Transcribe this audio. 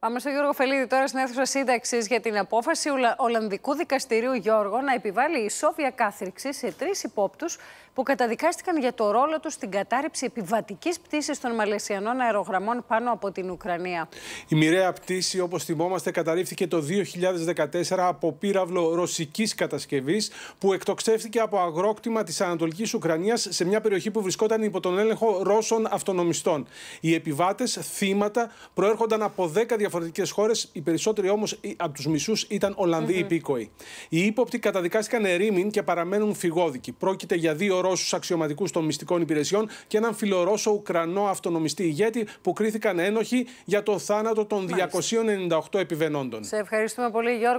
Πάμε στο Γιώργο Φελίδη τώρα στην αίθουσα σύνταξης για την απόφαση Ολλανδικού Δικαστηρίου Γιώργο να επιβάλλει ισόβια κάθριξη σε τρεις υπόπτους που καταδικάστηκαν για το ρόλο τους στην κατάρριψη επιβατικής πτήσης των Μαλαισιανών αερογραμμών πάνω από την Ουκρανία. Η μοιραία πτήση, όπως θυμόμαστε, καταρρίφθηκε το 2014 από πύραυλο ρωσικής κατασκευής που εκτοξεύτηκε από αγρόκτημα της Ανατολικής Ουκρανίας σε μια περιοχή που βρισκόταν υπό τον έλεγχο Ρώσων αυτονομιστών. Οι επιβάτες, θύματα, προέρχονταν από 10 διαφορετικές διαφορετικέ χώρες. Οι περισσότεροι όμως από τους μισούς ήταν Ολλανδοί mm -hmm. υπήκοοι. Οι ύποπτοι καταδικάστηκαν ερήμην και παραμένουν φυγόδικοι. Πρόκειται για δύο Ρώσους αξιωματικούς των μυστικών υπηρεσιών και έναν φιλορώσο Ουκρανό αυτονομιστή ηγέτη που κρίθηκαν ένοχοι για το θάνατο των Μάλιστα. 298 επιβενόντων. Σε ευχαριστούμε πολύ, Γιώργος.